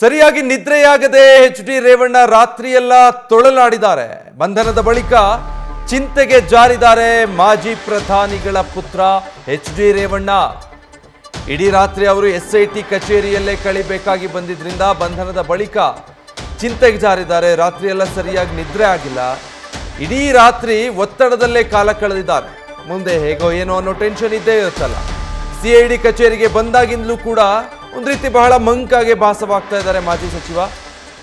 ಸರಿಯಾಗಿ ನಿದ್ರೆಯಾಗದೆ H D Revanna ರಾತ್ರಿಯೆಲ್ಲ ತೊಳಲಾಡಿದ್ದಾರೆ. ಬಂಧನದ ಬಳಿಕ ಚಿಂತೆಗೆ ಜಾರಿದ್ದಾರೆ ಮಾಜಿ ಪ್ರಧಾನಿಗಳ ಪುತ್ರ ಎಚ್ ಡಿ ರೇವಣ್ಣ. ಇಡೀ ರಾತ್ರಿ ಅವರು ಎಸ್ ಐ ಟಿ ಕಚೇರಿಯಲ್ಲೇ ಕಳಿಬೇಕಾಗಿ ಬಂದಿದ್ರಿಂದ ಬಂಧನದ ಬಳಿಕ ಚಿಂತೆಗೆ ಜಾರಿದ್ದಾರೆ. ರಾತ್ರಿಯೆಲ್ಲ ಸರಿಯಾಗಿ ನಿದ್ರೆ ಆಗಿಲ್ಲ. ಇಡೀ ರಾತ್ರಿ ಒತ್ತಡದಲ್ಲೇ ಕಾಲ ಕಳೆದಿದ್ದಾರೆ. ಮುಂದೆ ಹೇಗೋ ಏನೋ ಅನ್ನೋ ಟೆನ್ಷನ್ ಇದ್ದೇ ಇರುತ್ತಲ್ಲ. ಸಿ ಐ ಡಿ ಕಚೇರಿಗೆ ಬಂದಾಗಿಂದಲೂ ಕೂಡ ಒಂದು ರೀತಿ ಬಹಳ ಮಂಕಾಗಿ ಭಾಸವಾಗ್ತಾ ಇದ್ದಾರೆ ಮಾಜಿ ಸಚಿವ.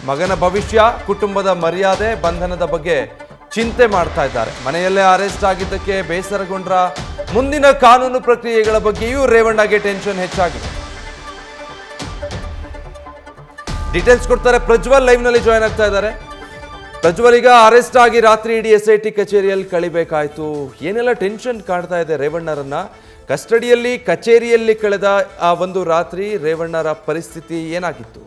ಮಗನ ಭವಿಷ್ಯ, ಕುಟುಂಬದ ಮರ್ಯಾದೆ, ಬಂಧನದ ಬಗ್ಗೆ ಚಿಂತೆ ಮಾಡ್ತಾ ಇದ್ದಾರೆ. ಮನೆಯಲ್ಲೇ ಅರೆಸ್ಟ್ ಆಗಿದ್ದಕ್ಕೆ ಬೇಸರಗೊಂಡ್ರ ಮುಂದಿನ ಕಾನೂನು ಪ್ರಕ್ರಿಯೆಗಳ ಬಗ್ಗೆಯೂ ರೇವಣ್ಣಗೆ ಟೆನ್ಷನ್ ಹೆಚ್ಚಾಗಿದೆ. ಡೀಟೇಲ್ಸ್ ಕೊಡ್ತಾರೆ ಪ್ರಜ್ವಲ್ ಲೈವ್ನಲ್ಲಿ ಜಾಯ್ನ್ ಆಗ್ತಾ ಇದ್ದಾರೆ. ಪ್ರಜ್ವಲ್ ಈಗ ಅರೆಸ್ಟ್ ಆಗಿ ರಾತ್ರಿ ಇಡೀ ಎಸ್ ಐ ಟಿ ಕಚೇರಿಯಲ್ಲಿ ಕಳಿಬೇಕಾಯ್ತು. ಏನೆಲ್ಲ ಟೆನ್ಷನ್ ಕಾಡ್ತಾ ಇದೆ ರೇವಣ್ಣರನ್ನ? ಕಸ್ಟಡಿಯಲ್ಲಿ, ಕಚೇರಿಯಲ್ಲಿ ಕಳೆದ ಆ ಒಂದು ರಾತ್ರಿ ರೇವಣ್ಣರ ಪರಿಸ್ಥಿತಿ ಏನಾಗಿತ್ತು?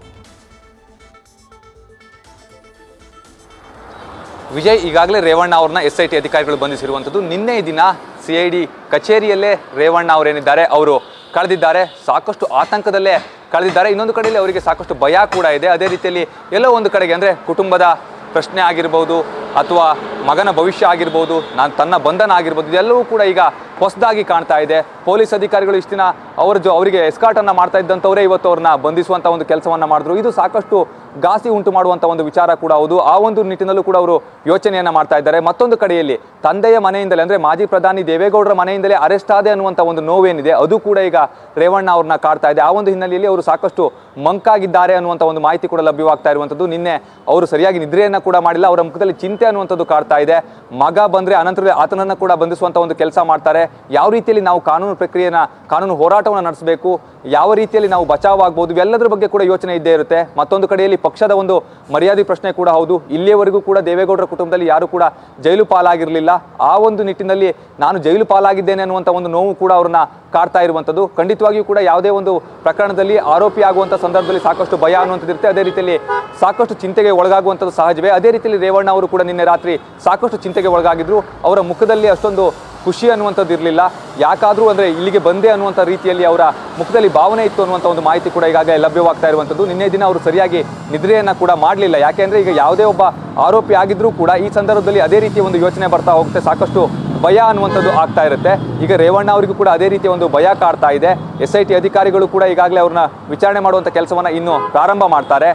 ವಿಜಯ್, ಈಗಾಗಲೇ ರೇವಣ್ಣ ಅವ್ರನ್ನ ಎಸ್ ಐ ಟಿ ಅಧಿಕಾರಿಗಳು ಬಂಧಿಸಿರುವಂಥದ್ದು. ನಿನ್ನೆ ದಿನ ಸಿ ಐ ಡಿ ಕಚೇರಿಯಲ್ಲೇ ರೇವಣ್ಣ ಅವರೇನಿದ್ದಾರೆ, ಅವರು ಕಳೆದಿದ್ದಾರೆ. ಸಾಕಷ್ಟು ಆತಂಕದಲ್ಲೇ ಕಳೆದಿದ್ದಾರೆ. ಇನ್ನೊಂದು ಕಡೆಯಲ್ಲಿ ಅವರಿಗೆ ಸಾಕಷ್ಟು ಭಯ ಕೂಡ ಇದೆ. ಅದೇ ರೀತಿಯಲ್ಲಿ ಎಲ್ಲೋ ಒಂದು ಕಡೆಗೆ ಅಂದರೆ ಕುಟುಂಬದ ಪ್ರಶ್ನೆ ಆಗಿರ್ಬೋದು ಅಥವಾ ಮಗನ ಭವಿಷ್ಯ ಆಗಿರ್ಬೋದು ನಾನು ತನ್ನ ಬಂಧನ ಆಗಿರ್ಬೋದು ಇದೆಲ್ಲವೂ ಕೂಡ ಈಗ ಹೊಸದಾಗಿ ಕಾಣ್ತಾ ಇದೆ. ಪೊಲೀಸ್ ಅಧಿಕಾರಿಗಳು ಇಷ್ಟು ದಿನ ಅವರ ಜೊ ಅವರಿಗೆ ಎಸ್ಕಾಟನ್ನು ಮಾಡ್ತಾ ಇದ್ದಂಥವರೇ ಇವತ್ತು ಅವ್ರನ್ನ ಬಂಧಿಸುವಂಥ ಒಂದು ಕೆಲಸವನ್ನು ಮಾಡಿದ್ರು. ಇದು ಸಾಕಷ್ಟು ಘಾಸಿ ಉಂಟು ಮಾಡುವಂಥ ಒಂದು ವಿಚಾರ ಕೂಡ ಹೌದು. ಆ ಒಂದು ನಿಟ್ಟಿನಲ್ಲೂ ಕೂಡ ಅವರು ಯೋಚನೆಯನ್ನು ಮಾಡ್ತಾ ಇದ್ದಾರೆ. ಮತ್ತೊಂದು ಕಡೆಯಲ್ಲಿ ತಂದೆಯ ಮನೆಯಿಂದಲೇ ಅಂದರೆ ಮಾಜಿ ಪ್ರಧಾನಿ ದೇವೇಗೌಡರ ಮನೆಯಿಂದಲೇ ಅರೆಸ್ಟ್ ಆದೆ ಅನ್ನುವಂಥ ಒಂದು ನೋವೇನಿದೆ. ಅದು ಕೂಡ ಈಗ ರೇವಣ್ಣ ಅವ್ರನ್ನ ಕಾಡ್ತಾ ಇದೆ. ಆ ಒಂದು ಹಿನ್ನೆಲೆಯಲ್ಲಿ ಅವರು ಸಾಕಷ್ಟು ಮಂಕಾಗಿದ್ದಾರೆ ಅನ್ನುವಂಥ ಒಂದು ಮಾಹಿತಿ ಕೂಡ ಲಭ್ಯವಾಗ್ತಾ ಇರುವಂಥದ್ದು. ನಿನ್ನೆ ಅವರು ಸರಿಯಾಗಿ ನಿದ್ರೆಯನ್ನು ಕೂಡ ಮಾಡಿಲ್ಲ. ಅವರ ಮುಖದಲ್ಲಿ ಚಿಂತೆ ಅನ್ನುವಂಥದ್ದು ಕಾಡ್ತಾ ಇದೆ. ಮಗ ಬಂದರೆ ಅನಂತರ ಆತನನ್ನು ಕೂಡ ಬಂಧಿಸುವಂಥ ಒಂದು ಕೆಲಸ ಮಾಡ್ತಾರೆ. ಯಾವ ರೀತಿಯಲ್ಲಿ ನಾವು ಕಾನೂನು ಪ್ರಕ್ರಿಯೆನ, ಕಾನೂನು ಹೋರಾಟವನ್ನು ನಡೆಸಬೇಕು, ಯಾವ ರೀತಿಯಲ್ಲಿ ನಾವು ಬಚಾವ್ ಆಗ್ಬೋದು ಇವೆಲ್ಲದರ ಬಗ್ಗೆ ಕೂಡ ಯೋಚನೆ ಇದ್ದೇ ಇರುತ್ತೆ. ಮತ್ತೊಂದು ಕಡೆಯಲ್ಲಿ ಪಕ್ಷದ ಒಂದು ಮರ್ಯಾದೆ ಪ್ರಶ್ನೆ ಕೂಡ ಹೌದು. ಇಲ್ಲಿಯವರೆಗೂ ಕೂಡ ದೇವೇಗೌಡರ ಕುಟುಂಬದಲ್ಲಿ ಯಾರು ಕೂಡ ಜೈಲು ಪಾಲಾಗಿರಲಿಲ್ಲ. ಆ ಒಂದು ನಿಟ್ಟಿನಲ್ಲಿ ನಾನು ಜೈಲು ಪಾಲಾಗಿದ್ದೇನೆ ಅನ್ನುವಂಥ ಒಂದು ನೋವು ಕೂಡ ಅವ್ರನ್ನ ಕಾಡ್ತಾ ಇರುವಂಥದ್ದು. ಖಂಡಿತವಾಗಿಯೂ ಕೂಡ ಯಾವುದೇ ಒಂದು ಪ್ರಕರಣದಲ್ಲಿ ಆರೋಪಿ ಆಗುವಂಥ ಸಂದರ್ಭದಲ್ಲಿ ಸಾಕಷ್ಟು ಭಯ ಅನ್ನುವಂಥದ್ದು ಇರುತ್ತೆ. ಅದೇ ರೀತಿಯಲ್ಲಿ ಸಾಕಷ್ಟು ಚಿಂತೆಗೆ ಒಳಗಾಗುವಂಥದ್ದು ಸಹಜವೇ. ಅದೇ ರೀತಿಯಲ್ಲಿ ರೇವಣ್ಣ ಅವರು ಕೂಡ ನಿನ್ನೆ ರಾತ್ರಿ ಸಾಕಷ್ಟು ಚಿಂತೆಗೆ ಒಳಗಾಗಿದ್ರು. ಅವರ ಮುಖದಲ್ಲಿ ಅಷ್ಟೊಂದು ಖುಷಿ ಅನ್ನುವಂಥದ್ದು ಇರಲಿಲ್ಲ. ಯಾಕಾದರೂ ಅಂದರೆ ಇಲ್ಲಿಗೆ ಬಂದೆ ಅನ್ನುವಂಥ ರೀತಿಯಲ್ಲಿ ಅವರ ಮುಖದಲ್ಲಿ ಭಾವನೆ ಇತ್ತು ಅನ್ನುವಂಥ ಒಂದು ಮಾಹಿತಿ ಕೂಡ ಈಗಾಗಲೇ ಲಭ್ಯವಾಗ್ತಾ ಇರುವಂಥದ್ದು. ನಿನ್ನೆ ದಿನ ಅವರು ಸರಿಯಾಗಿ ನಿದ್ರೆಯನ್ನು ಕೂಡ ಮಾಡಲಿಲ್ಲ. ಯಾಕೆಂದರೆ ಈಗ ಯಾವುದೇ ಒಬ್ಬ ಆರೋಪಿ ಆಗಿದ್ದರೂ ಕೂಡ ಈ ಸಂದರ್ಭದಲ್ಲಿ ಅದೇ ರೀತಿಯ ಒಂದು ಯೋಚನೆ ಬರ್ತಾ ಹೋಗುತ್ತೆ. ಸಾಕಷ್ಟು ಭಯ ಅನ್ನುವಂಥದ್ದು ಆಗ್ತಾ ಇರುತ್ತೆ. ಈಗ ರೇವಣ್ಣ ಅವರಿಗೂ ಕೂಡ ಅದೇ ರೀತಿಯ ಒಂದು ಭಯ ಕಾಡ್ತಾ ಇದೆ. ಎಸ್ ಐ ಟಿ ಅಧಿಕಾರಿಗಳು ಕೂಡ ಈಗಾಗಲೇ ಅವ್ರನ್ನ ವಿಚಾರಣೆ ಮಾಡುವಂಥ ಕೆಲಸವನ್ನು ಇನ್ನು ಪ್ರಾರಂಭ ಮಾಡ್ತಾರೆ.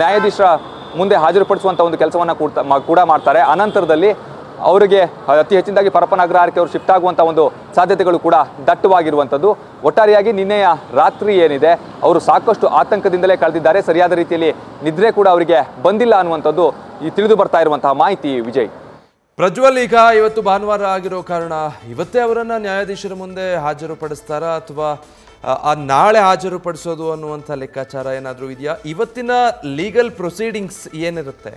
ನ್ಯಾಯಾಧೀಶರ ಮುಂದೆ ಹಾಜರುಪಡಿಸುವಂಥ ಒಂದು ಕೆಲಸವನ್ನು ಕೂಡ ಮಾಡ್ತಾರೆ. ಅನಂತರದಲ್ಲಿ ಅವರಿಗೆ ಅತಿ ಹೆಚ್ಚಿನದಾಗಿ ಪರಪನಗ್ರಹಾರಕ್ಕೆ ಅವರು ಶಿಫ್ಟ್ ಆಗುವಂಥ ಒಂದು ಸಾಧ್ಯತೆಗಳು ಕೂಡ ದಟ್ಟವಾಗಿರುವಂಥದ್ದು. ಒಟ್ಟಾರೆಯಾಗಿ ನಿನ್ನೆಯ ರಾತ್ರಿ ಏನಿದೆ, ಅವರು ಸಾಕಷ್ಟು ಆತಂಕದಿಂದಲೇ ಕಳೆದಿದ್ದಾರೆ. ಸರಿಯಾದ ರೀತಿಯಲ್ಲಿ ನಿದ್ರೆ ಕೂಡ ಅವರಿಗೆ ಬಂದಿಲ್ಲ ಅನ್ನುವಂಥದ್ದು ಈ ತಿಳಿದು ಬರ್ತಾ ಇರುವಂತಹ ಮಾಹಿತಿ ವಿಜಯ್. ಪ್ರಜ್ವಲ್ ಈಗ ಇವತ್ತು ಭಾನುವಾರ ಆಗಿರೋ ಕಾರಣ ಇವತ್ತೇ ಅವರನ್ನ ನ್ಯಾಯಾಧೀಶರ ಮುಂದೆ ಹಾಜರುಪಡಿಸ್ತಾರಾ ಅಥವಾ, ಆ ನಾಳೆ ಹಾಜರುಪಡಿಸೋದು ಅನ್ನುವಂಥ ಲೆಕ್ಕಾಚಾರ ಏನಾದರೂ ಇದೆಯಾ? ಇವತ್ತಿನ ಲೀಗಲ್ ಪ್ರೊಸೀಡಿಂಗ್ಸ್ ಏನಿರುತ್ತೆ?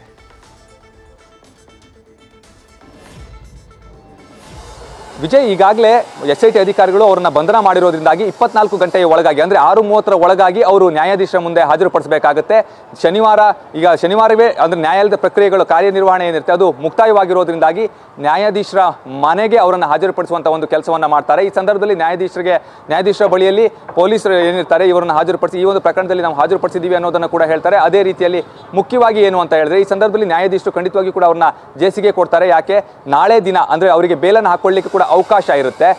ವಿಜಯ್ ಈಗಾಗಲೇ ಎಸ್ ಐ ಟಿ ಅಧಿಕಾರಿಗಳು ಅವರನ್ನ ಬಂಧನ ಮಾಡಿರೋದ್ರಿಂದಾಗಿ ಇಪ್ಪತ್ನಾಲ್ಕು ಗಂಟೆಯ ಒಳಗಾಗಿ, ಅಂದರೆ ಆರು ಮೂವತ್ತರ ಒಳಗಾಗಿ ಅವರು ನ್ಯಾಯಾಧೀಶರ ಮುಂದೆ ಹಾಜರುಪಡಿಸಬೇಕಾಗುತ್ತೆ. ಶನಿವಾರ, ಈಗ ಶನಿವಾರವೇ, ಅಂದರೆ ನ್ಯಾಯಾಲಯದ ಪ್ರಕ್ರಿಯೆಗಳು ಕಾರ್ಯನಿರ್ವಹಣೆ ಏನಿರುತ್ತೆ, ಅದು ಮುಕ್ತಾಯವಾಗಿರೋದ್ರಿಂದಾಗಿ ನ್ಯಾಯಾಧೀಶರ ಮನೆಗೆ ಅವರನ್ನು ಹಾಜರುಪಡಿಸುವಂಥ ಒಂದು ಕೆಲಸವನ್ನು ಮಾಡ್ತಾರೆ. ಈ ಸಂದರ್ಭದಲ್ಲಿ ನ್ಯಾಯಾಧೀಶರಿಗೆ, ನ್ಯಾಯಾಧೀಶರ ಬಳಿಯಲ್ಲಿ ಪೊಲೀಸರು ಏನಿರ್ತಾರೆ, ಇವರನ್ನು ಹಾಜರುಪಡಿಸಿ, ಈ ಒಂದು ಪ್ರಕರಣದಲ್ಲಿ ನಾವು ಹಾಜರುಪಡಿಸಿದ್ದೀವಿ ಅನ್ನೋದನ್ನು ಕೂಡ ಹೇಳ್ತಾರೆ. ಅದೇ ರೀತಿಯಲ್ಲಿ ಮುಖ್ಯವಾಗಿ ಏನು ಅಂತ ಹೇಳಿದ್ರೆ, ಈ ಸಂದರ್ಭದಲ್ಲಿ ನ್ಯಾಯಾಧೀಶರು ಖಂಡಿತವಾಗಿ ಕೂಡ ಅವ್ರನ್ನ ಜೇಸಿಗೆ ಕೊಡ್ತಾರೆ. ಯಾಕೆ? ನಾಳೆ ದಿನ, ಅಂದರೆ ಅವರಿಗೆ ಬೇಲನ್ನು ಹಾಕೊಳ್ಳಿಕ್ಕೆ ಕೂಡ ಅವಕಾಶ ಇರುತ್ತೆ.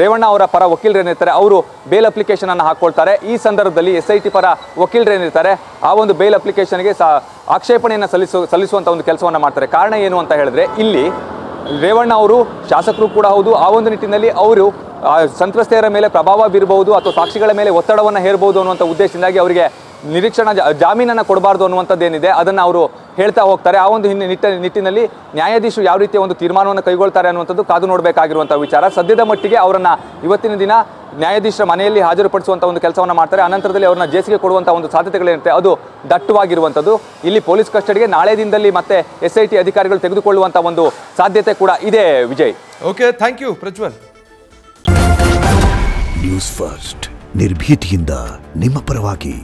ರೇವಣ್ಣ ಅವರ ಪರ ವಕೀಲರು ಏನಿರ್ತಾರೆ, ಅವರು ಬೇಲ್ ಅಪ್ಲಿಕೇಶನ್ ಅನ್ನು ಹಾಕೊಳ್ತಾರೆ. ಈ ಸಂದರ್ಭದಲ್ಲಿ ಎಸ್ ಐ ಟಿ ಪರ ವಕೀಲರು ಏನಿರ್ತಾರೆ, ಆ ಒಂದು ಬೇಲ್ ಅಪ್ಲಿಕೇಶನ್ಗೆ ಸಹ ಆಕ್ಷೇಪಣೆಯನ್ನು ಸಲ್ಲಿಸು ಸಲ್ಲಿಸುವಂಥ ಒಂದು ಕೆಲಸವನ್ನು ಮಾಡ್ತಾರೆ. ಕಾರಣ ಏನು ಅಂತ ಹೇಳಿದ್ರೆ, ಇಲ್ಲಿ ರೇವಣ್ಣ ಅವರು ಶಾಸಕರು ಕೂಡ ಹೌದು, ಆ ಒಂದು ನಿಟ್ಟಿನಲ್ಲಿ ಅವರು ಸಂತ್ರಸ್ತೆಯರ ಮೇಲೆ ಪ್ರಭಾವ ಬೀರಬಹುದು ಅಥವಾ ಸಾಕ್ಷಿಗಳ ಮೇಲೆ ಒತ್ತಡವನ್ನು ಹೇರಬಹುದು ಅನ್ನುವಂಥ ಉದ್ದೇಶದಿಂದಾಗಿ ಅವರಿಗೆ ನಿರೀಕ್ಷಣಾ ಜಾ- ಜಾಮೀನನ್ನು ಕೊಡಬಾರ್ದು ಅನ್ನುವಂಥದ್ದು ಏನಿದೆ ಅದನ್ನು ಅವರು ಹೇಳ್ತಾ ಹೋಗ್ತಾರೆ. ಆ ಒಂದು ಹಿನ್ನೆ ನಿಟ್ಟ ನಿಟ್ಟಿನಲ್ಲಿ ನ್ಯಾಯಾಧೀಶರು ಯಾವ ರೀತಿಯ ಒಂದು ತೀರ್ಮಾನವನ್ನು ಕೈಗೊಳ್ತಾರೆ ಅನ್ನುವಂಥದ್ದು ಕಾದು ನೋಡಬೇಕಾಗಿರುವಂಥ ವಿಚಾರ. ಸದ್ಯದ ಮಟ್ಟಿಗೆ ಅವರನ್ನು ಇವತ್ತಿನ ದಿನ ನ್ಯಾಯಾಧೀಶರ ಮನೆಯಲ್ಲಿ ಹಾಜರುಪಡಿಸುವಂಥ ಒಂದು ಕೆಲಸವನ್ನು ಮಾಡ್ತಾರೆ. ಅನಂತರದಲ್ಲಿ ಅವ್ರನ್ನ ಜೇಸಿಗೆ ಕೊಡುವಂಥ ಒಂದು ಸಾಧ್ಯತೆಗಳೇನಿರುತ್ತೆ ಅದು ದಟ್ಟವಾಗಿರುವಂಥದ್ದು. ಇಲ್ಲಿ ಪೊಲೀಸ್ ಕಸ್ಟಡಿಗೆ ನಾಳೆ ದಿನದಲ್ಲಿ ಮತ್ತೆ ಎಸ್ ಐ ಟಿ ಅಧಿಕಾರಿಗಳು ತೆಗೆದುಕೊಳ್ಳುವಂಥ ಒಂದು ಸಾಧ್ಯತೆ ಕೂಡ ಇದೆ Vijay. Okay thank you Prajwal. News first ನಿರ್ಭೀತಿಯಿಂದ ನಿಮ್ಮ ಪರವಾಗಿ.